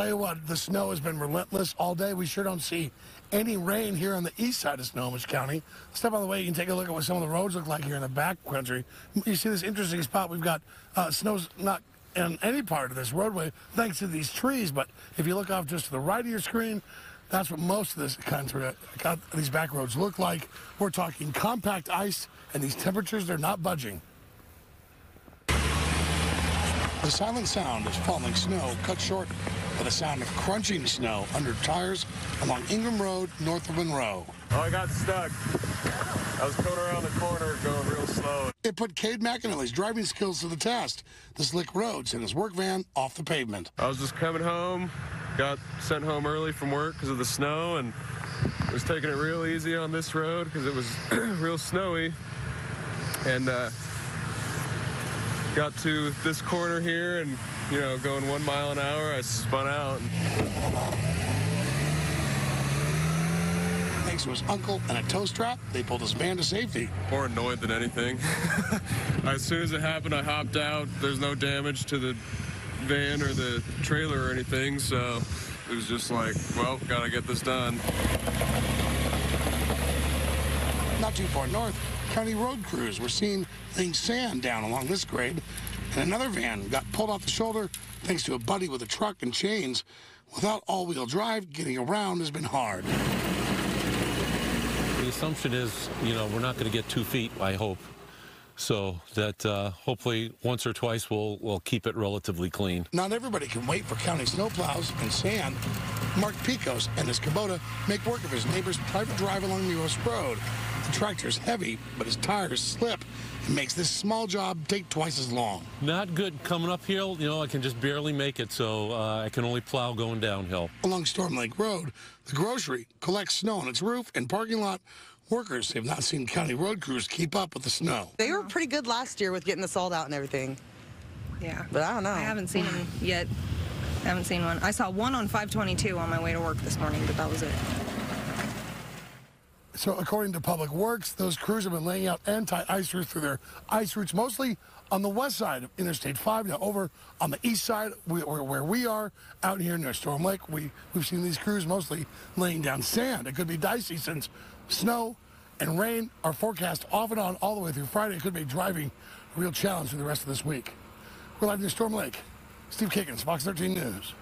Tell you what, the snow has been relentless all day. We sure don't see any rain here on the east side of Snohomish County. Step on the way, you can take a look at what some of the roads look like here in the back country. You see this interesting spot. We've got uh, snow's not in any part of this roadway thanks to these trees, but if you look off just to the right of your screen, that's what most of this country, uh, these back roads look like. We're talking compact ice, and these temperatures, they're not budging. The silent sound of falling snow cut short by the sound of crunching snow under tires along Ingram Road north of Monroe. Oh, I got stuck. I was coming around the corner going real slow. It put Cade McAnally's driving skills to the test. The slick roads and his work van off the pavement. I was just coming home, got sent home early from work because of the snow, and was taking it real easy on this road because it was real snowy. And uh, got to this corner here and, you know, going one mile an hour, I spun out. Thanks to his uncle and a tow strap, they pulled his van to safety. More annoyed than anything. as soon as it happened, I hopped out. There's no damage to the van or the trailer or anything, so it was just like, well, gotta get this done. Not too far north, county road crews were seen laying sand down along this grade, and another van got pulled off the shoulder thanks to a buddy with a truck and chains. Without all-wheel drive, getting around has been hard. The assumption is, you know, we're not going to get two feet, I hope. So that uh, hopefully once or twice we'll, we'll keep it relatively clean. Not everybody can wait for county snowplows and sand. Mark Picos and his Kubota make work of his neighbor's private drive along the U.S. road. The tractor's heavy, but his tires slip and makes this small job take twice as long. Not good coming uphill. You know, I can just barely make it, so uh, I can only plow going downhill. Along Storm Lake Road, the grocery collects snow on its roof and parking lot. Workers have not seen county road crews keep up with the snow. They were pretty good last year with getting the salt out and everything. Yeah. But I don't know. I haven't seen them yet. I haven't seen one. I saw one on 522 on my way to work this morning, but that was it. So according to Public Works, those crews have been laying out anti-ice routes through their ice routes, mostly on the west side of Interstate 5. Now over on the east side, where we are, out here near Storm Lake, we, we've seen these crews mostly laying down sand. It could be dicey since snow and rain are forecast off and on all the way through Friday. It could be driving a real challenge for the rest of this week. We're live near Storm Lake. Steve Kiggins, Fox 13 News.